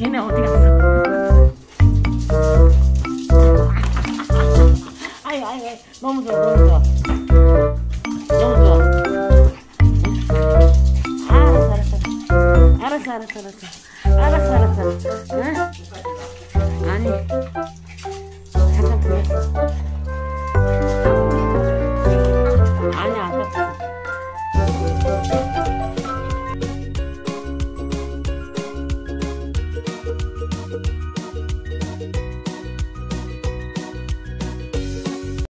얘네 어디 갔어? 아이 아이 아이 너무 좋아 너무 좋아. 너무 좋아. 알았어 알았어. 알았어 알았어 알았어. 알았어 알았어. 응? 아니. 잠깐 들렸어 아니야.